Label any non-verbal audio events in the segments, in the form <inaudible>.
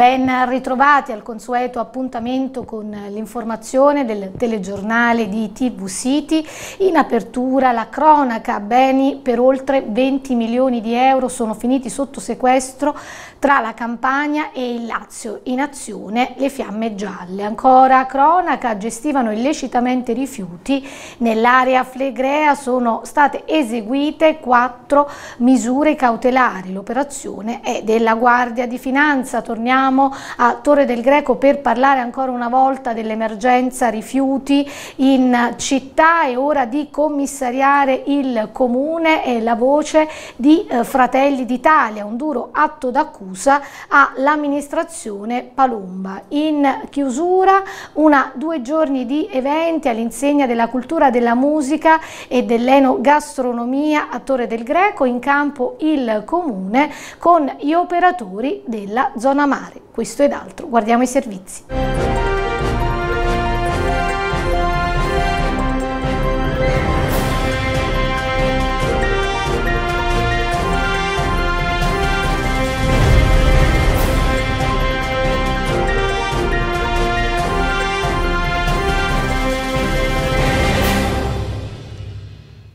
Ben ritrovati al consueto appuntamento con l'informazione del telegiornale di TV City. In apertura la cronaca, beni per oltre 20 milioni di euro sono finiti sotto sequestro tra la Campania e il Lazio. In azione le fiamme gialle. Ancora cronaca, gestivano illecitamente rifiuti. Nell'area Flegrea sono state eseguite quattro misure cautelari. L'operazione è della Guardia di Finanza. Torniamo torniamo a Torre del Greco per parlare ancora una volta dell'emergenza rifiuti in città. E ora di commissariare il comune. E la voce di eh, Fratelli d'Italia, un duro atto d'accusa all'amministrazione Palumba. In chiusura una due giorni di eventi all'insegna della cultura, della musica e dell'enogastronomia a Torre del Greco, in campo il comune con gli operatori della zona mare questo ed altro. Guardiamo i servizi.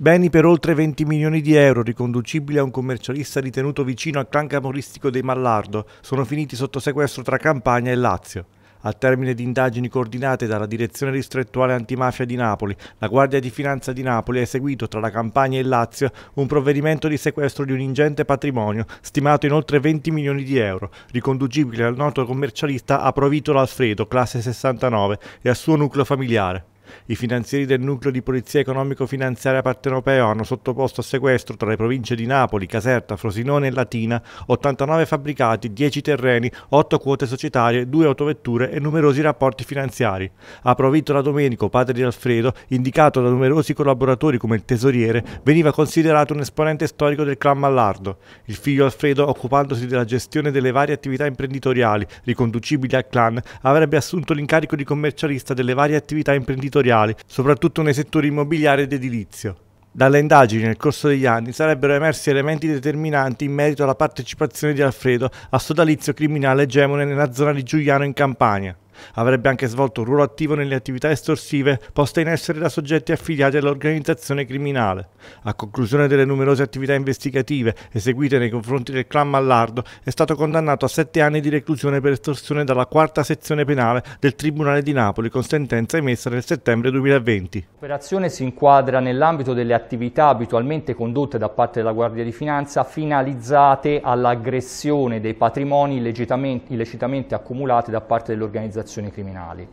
Beni per oltre 20 milioni di euro, riconducibili a un commercialista ritenuto vicino al clan camorristico dei Mallardo, sono finiti sotto sequestro tra Campania e Lazio. Al termine di indagini coordinate dalla Direzione Distrettuale Antimafia di Napoli, la Guardia di Finanza di Napoli ha eseguito tra la Campania e il Lazio un provvedimento di sequestro di un ingente patrimonio stimato in oltre 20 milioni di euro, riconducibile al noto commercialista Aprovitolo Alfredo, classe 69, e al suo nucleo familiare. I finanzieri del nucleo di polizia economico-finanziaria partenopeo hanno sottoposto a sequestro tra le province di Napoli, Caserta, Frosinone e Latina 89 fabbricati, 10 terreni, 8 quote societarie, 2 autovetture e numerosi rapporti finanziari. A Provitola Domenico, padre di Alfredo, indicato da numerosi collaboratori come il tesoriere, veniva considerato un esponente storico del clan Mallardo. Il figlio Alfredo, occupandosi della gestione delle varie attività imprenditoriali riconducibili al clan, avrebbe assunto l'incarico di commercialista delle varie attività imprenditoriali territoriali, soprattutto nei settori immobiliari ed edilizio. Dalle indagini nel corso degli anni sarebbero emersi elementi determinanti in merito alla partecipazione di Alfredo a sodalizio criminale egemone nella zona di Giuliano in Campania. Avrebbe anche svolto un ruolo attivo nelle attività estorsive poste in essere da soggetti affiliati all'organizzazione criminale. A conclusione delle numerose attività investigative eseguite nei confronti del clan Mallardo, è stato condannato a sette anni di reclusione per estorsione dalla quarta sezione penale del Tribunale di Napoli con sentenza emessa nel settembre 2020. L'operazione si inquadra nell'ambito delle attività abitualmente condotte da parte della Guardia di Finanza finalizzate all'aggressione dei patrimoni illecitamente, accumulati da parte dell'organizzazione organizzazioni criminali.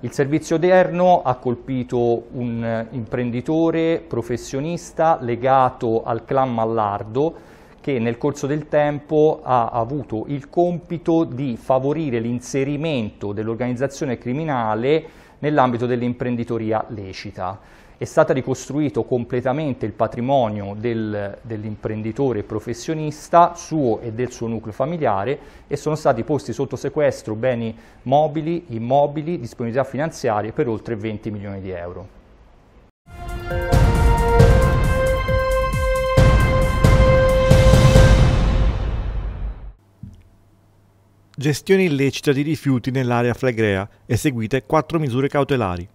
Il servizio odierno ha colpito un imprenditore professionista legato al clan Mallardo che nel corso del tempo ha avuto il compito di favorire l'inserimento dell'organizzazione criminale nell'ambito dell'imprenditoria lecita è stato ricostruito completamente il patrimonio del, dell'imprenditore professionista suo e del suo nucleo familiare e sono stati posti sotto sequestro beni mobili, immobili, disponibilità finanziarie per oltre 20 milioni di euro. Gestione illecita di rifiuti nell'area flegrea, eseguite quattro misure cautelari.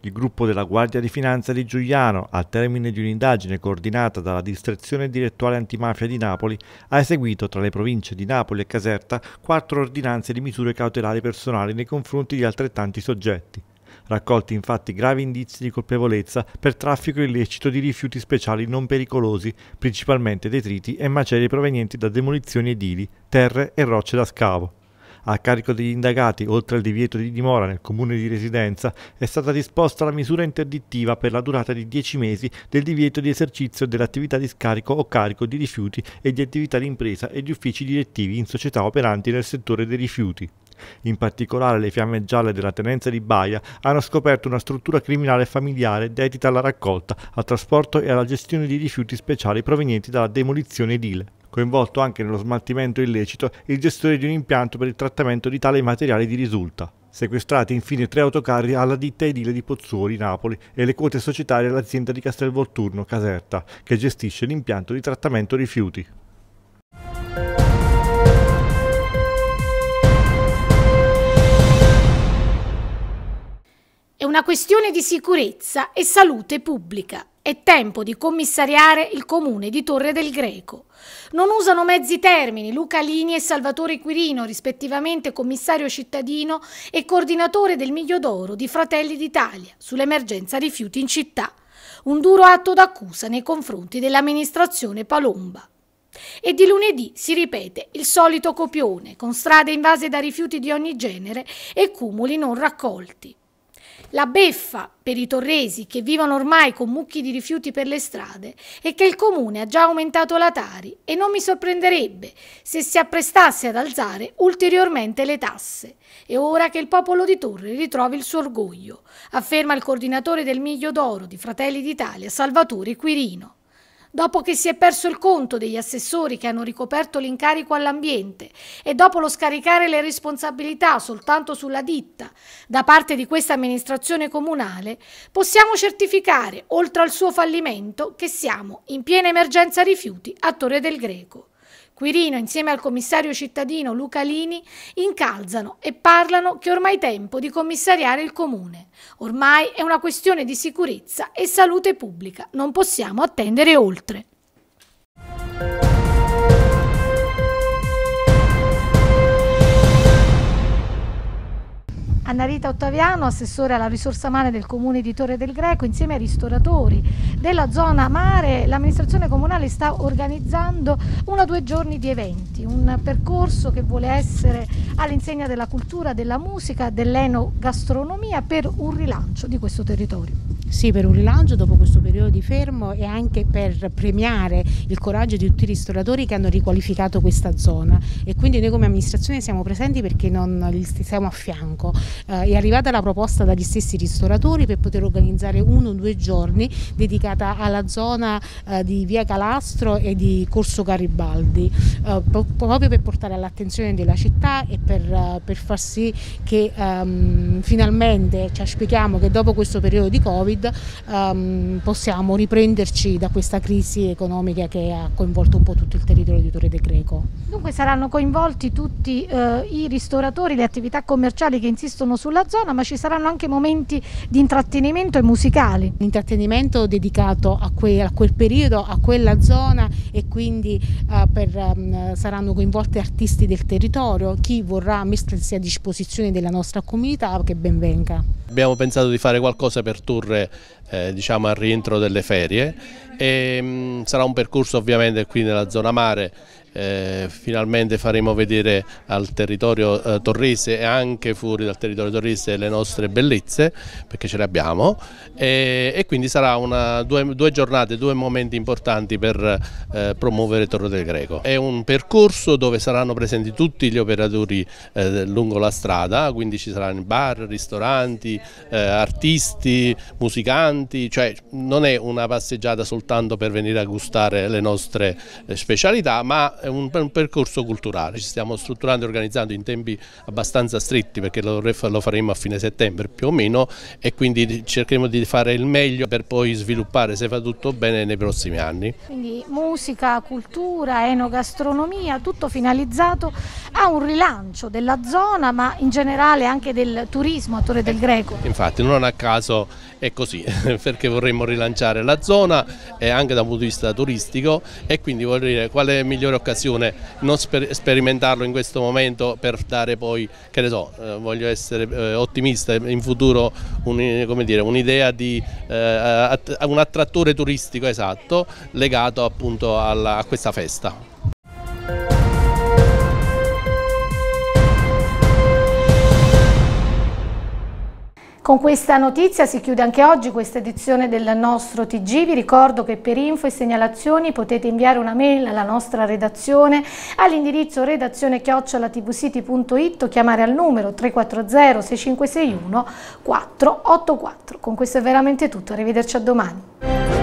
Il gruppo della Guardia di Finanza di Giuliano, al termine di un'indagine coordinata dalla Distrazione Direttuale Antimafia di Napoli, ha eseguito tra le province di Napoli e Caserta quattro ordinanze di misure cautelari personali nei confronti di altrettanti soggetti. Raccolti infatti gravi indizi di colpevolezza per traffico illecito di rifiuti speciali non pericolosi, principalmente detriti e macerie provenienti da demolizioni edili, terre e rocce da scavo. A carico degli indagati, oltre al divieto di dimora nel comune di residenza, è stata disposta la misura interdittiva per la durata di 10 mesi del divieto di esercizio dell'attività di scarico o carico di rifiuti e di attività di impresa e di uffici direttivi in società operanti nel settore dei rifiuti. In particolare le fiamme gialle della tenenza di Baia hanno scoperto una struttura criminale familiare dedita alla raccolta, al trasporto e alla gestione di rifiuti speciali provenienti dalla demolizione edile coinvolto anche nello smaltimento illecito il gestore di un impianto per il trattamento di tale materiale di risulta. Sequestrati infine tre autocarri alla ditta edile di Pozzuoli, Napoli, e le quote societarie all'azienda di Castelvolturno, Caserta, che gestisce l'impianto di trattamento rifiuti. È una questione di sicurezza e salute pubblica. È tempo di commissariare il comune di Torre del Greco. Non usano mezzi termini Luca Lini e Salvatore Quirino, rispettivamente commissario cittadino e coordinatore del Miglio d'Oro di Fratelli d'Italia sull'emergenza rifiuti in città. Un duro atto d'accusa nei confronti dell'amministrazione Palomba. E di lunedì si ripete il solito copione, con strade invase da rifiuti di ogni genere e cumuli non raccolti. La beffa per i torresi che vivono ormai con mucchi di rifiuti per le strade è che il comune ha già aumentato la Tari e non mi sorprenderebbe se si apprestasse ad alzare ulteriormente le tasse. È ora che il popolo di Torre ritrovi il suo orgoglio, afferma il coordinatore del Miglio d'Oro di Fratelli d'Italia, Salvatore Quirino dopo che si è perso il conto degli assessori che hanno ricoperto l'incarico all'ambiente e dopo lo scaricare le responsabilità soltanto sulla ditta da parte di questa amministrazione comunale, possiamo certificare, oltre al suo fallimento, che siamo in piena emergenza rifiuti a Torre del Greco. Quirino insieme al commissario cittadino Luca Lini incalzano e parlano che ormai è tempo di commissariare il comune. Ormai è una questione di sicurezza e salute pubblica, non possiamo attendere oltre. Anna Rita Ottaviano, assessore alla risorsa mare del comune di Torre del Greco, insieme ai ristoratori della zona mare, l'amministrazione comunale sta organizzando uno o due giorni di eventi, un percorso che vuole essere all'insegna della cultura, della musica, dell'enogastronomia per un rilancio di questo territorio. Sì, per un rilancio dopo questo periodo di fermo e anche per premiare il coraggio di tutti i ristoratori che hanno riqualificato questa zona. E quindi noi come amministrazione siamo presenti perché non stiamo a fianco. Eh, è arrivata la proposta dagli stessi ristoratori per poter organizzare uno o due giorni dedicata alla zona eh, di via Calastro e di Corso Garibaldi, eh, proprio per portare all'attenzione della città e per, eh, per far sì che ehm, finalmente ci auspichiamo che dopo questo periodo di Covid ehm, possiamo riprenderci da questa crisi economica che ha coinvolto un po' tutto il territorio di Torre del Greco. Dunque saranno coinvolti tutti eh, i ristoratori, le attività commerciali che insistono sulla zona, ma ci saranno anche momenti di intrattenimento e musicali. Intrattenimento dedicato a quel, a quel periodo, a quella zona e quindi uh, per, um, saranno coinvolti artisti del territorio, chi vorrà mettersi a disposizione della nostra comunità che ben venga. Abbiamo pensato di fare qualcosa per Turre eh, diciamo, al rientro delle ferie. E mh, mm, sarà un percorso ovviamente qui nella zona mare eh, finalmente faremo vedere al territorio eh, torrese e anche fuori dal territorio torrese le nostre bellezze perché ce le abbiamo e, e quindi sarà una, due, due, giornate, due momenti importanti per eh, promuovere Torre del Greco. È un percorso dove saranno presenti tutti gli operatori eh, lungo la strada, quindi ci saranno bar, ristoranti, eh, artisti, musicanti, cioè non è una passeggiata soltanto per venire a gustare le nostre eh, specialità ma è un, un, percorso culturale, ci stiamo strutturando e organizzando in tempi abbastanza stretti perché lo, lo faremo a fine settembre più o meno e quindi cercheremo di fare il meglio per poi sviluppare se fa tutto bene nei prossimi anni. Quindi musica, cultura, enogastronomia, tutto finalizzato a un rilancio della zona ma in generale anche del turismo a Torre del Greco. Infatti non a caso è così <laughs> perché vorremmo rilanciare la zona e anche da un punto di vista turistico e quindi voglio dire qual è migliore occasione non sper sperimentarlo in questo momento per dare poi che ne so eh, voglio essere eh, ottimista in futuro un'idea un di eh, un attrattore turistico esatto legato appunto alla, a questa festa. Con questa notizia si chiude anche oggi questa edizione del nostro TG. Vi ricordo che per info e segnalazioni potete inviare una mail alla nostra redazione all'indirizzo redazione chiocciolatvcity.it o chiamare al numero 340 6561 484. Con questo è veramente tutto, arrivederci a domani.